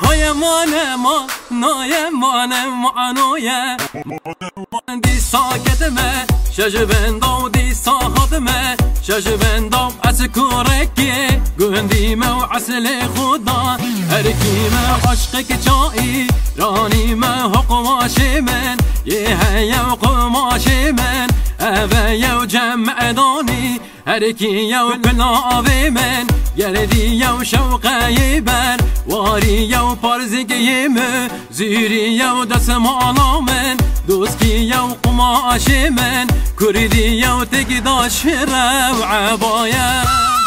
های مانه ما نایه مانه معنویه مانه دیسا کدمه شجبن دو دیسا خدمه شجبن دو از کورکی گوندی مو عسل خدا هرکی مو عشق کچایی رانی مو حقواش من یه هیو قماش من اوه یو جمع دانی هر کی یو کلاوی من گردی یو شوقه بر واری یو پارزگی من زیری یو دست مالا من. دوسکی یو قماش من کردی یو تگداش رو عبایم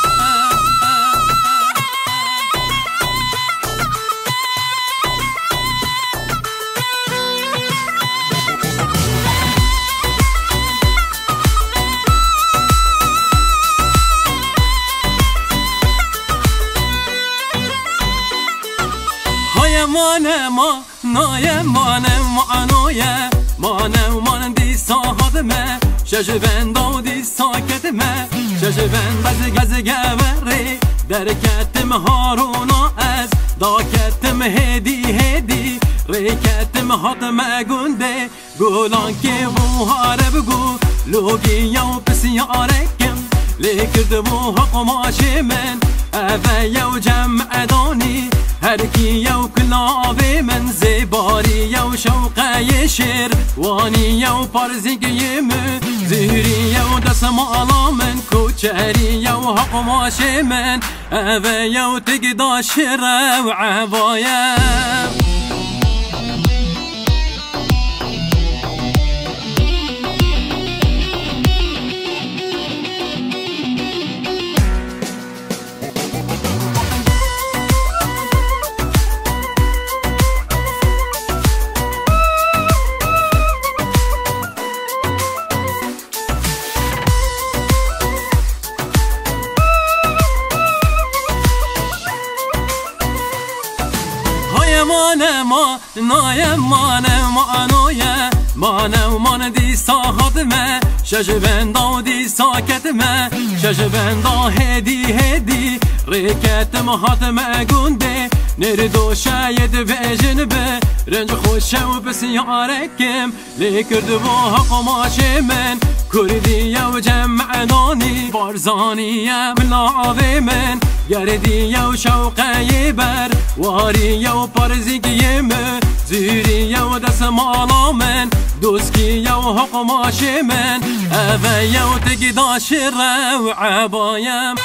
مانه ما نای مانه معنویه مانه مان دی ساحت me شش بندو دی ساکت me شش بند از گز گوری در کتم هارونا از دا کتم هدی هدی ری کتم حاتم گنده گولان که بو هارب گو لوگی یو پسیارکم ليك دموها قماشي من أفايا جمع دوني هركية وكلابي من زبارية وشوقي شير وانية وبرزقي من زهرية ودسم من كوتشارية وهقماشي من أفايا وتقدا شرا وعبايا تگداش رو عبایم مانه ما نای مانه. مانه و مان دی ساحت me شش بندا دی ساکت me شش بندا هدی هدی ریکت مهات me گنده نردو شاید بجن به رنج خوش و بسیارکم لیکرد با حق ماشه من کردی و جمع دانی بارزانی ملاوی من. گردی و شوقه بر واری و پرزگی من. زیری و دست مالا من دوسکی و حق ماشه من. اوه و تگداش رو عبایم.